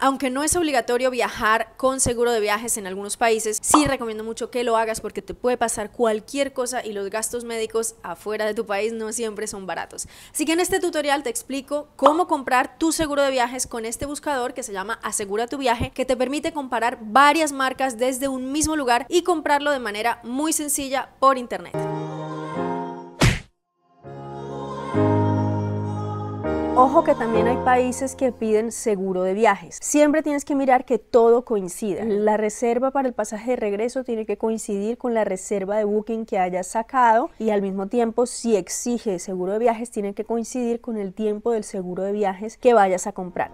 Aunque no es obligatorio viajar con seguro de viajes en algunos países, sí recomiendo mucho que lo hagas porque te puede pasar cualquier cosa y los gastos médicos afuera de tu país no siempre son baratos. Así que en este tutorial te explico cómo comprar tu seguro de viajes con este buscador que se llama Asegura tu viaje, que te permite comparar varias marcas desde un mismo lugar y comprarlo de manera muy sencilla por internet. Ojo que también hay países que piden seguro de viajes. Siempre tienes que mirar que todo coincida. La reserva para el pasaje de regreso tiene que coincidir con la reserva de booking que hayas sacado y al mismo tiempo si exige seguro de viajes tiene que coincidir con el tiempo del seguro de viajes que vayas a comprar.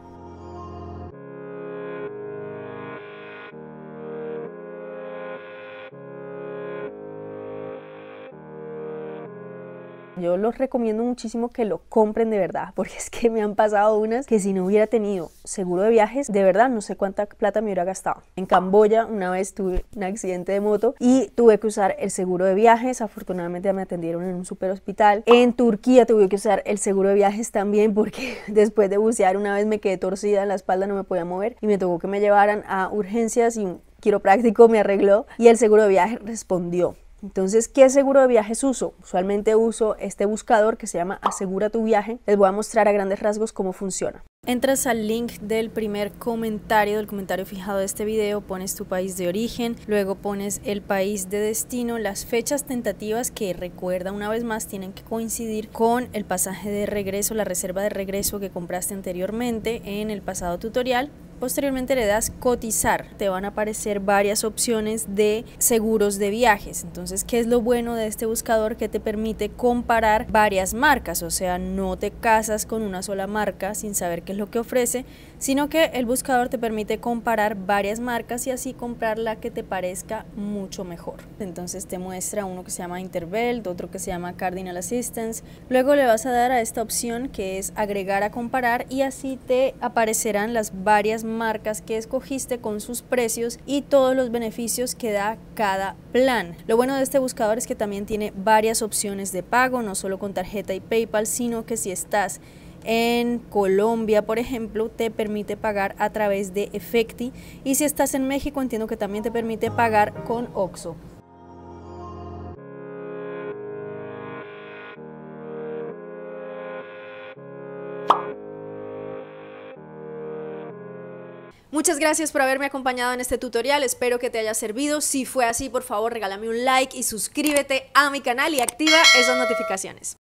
Yo los recomiendo muchísimo que lo compren de verdad, porque es que me han pasado unas que si no hubiera tenido seguro de viajes, de verdad no sé cuánta plata me hubiera gastado. En Camboya una vez tuve un accidente de moto y tuve que usar el seguro de viajes, afortunadamente me atendieron en un super hospital. En Turquía tuve que usar el seguro de viajes también porque después de bucear una vez me quedé torcida en la espalda, no me podía mover y me tocó que me llevaran a urgencias y un quiropráctico me arregló y el seguro de viaje respondió. Entonces, ¿qué seguro de viajes uso? Usualmente uso este buscador que se llama Asegura tu viaje. Les voy a mostrar a grandes rasgos cómo funciona. Entras al link del primer comentario, del comentario fijado de este video, pones tu país de origen, luego pones el país de destino, las fechas tentativas que recuerda una vez más tienen que coincidir con el pasaje de regreso, la reserva de regreso que compraste anteriormente en el pasado tutorial Posteriormente le das cotizar, te van a aparecer varias opciones de seguros de viajes. Entonces, ¿qué es lo bueno de este buscador que te permite comparar varias marcas? O sea, no te casas con una sola marca sin saber qué es lo que ofrece, sino que el buscador te permite comparar varias marcas y así comprar la que te parezca mucho mejor. Entonces te muestra uno que se llama Interbelt, otro que se llama Cardinal Assistance. Luego le vas a dar a esta opción que es agregar a comparar y así te aparecerán las varias marcas que escogiste con sus precios y todos los beneficios que da cada plan. Lo bueno de este buscador es que también tiene varias opciones de pago, no solo con tarjeta y PayPal, sino que si estás en Colombia, por ejemplo, te permite pagar a través de Efecti y si estás en México entiendo que también te permite pagar con Oxo. Muchas gracias por haberme acompañado en este tutorial, espero que te haya servido. Si fue así, por favor regálame un like y suscríbete a mi canal y activa esas notificaciones.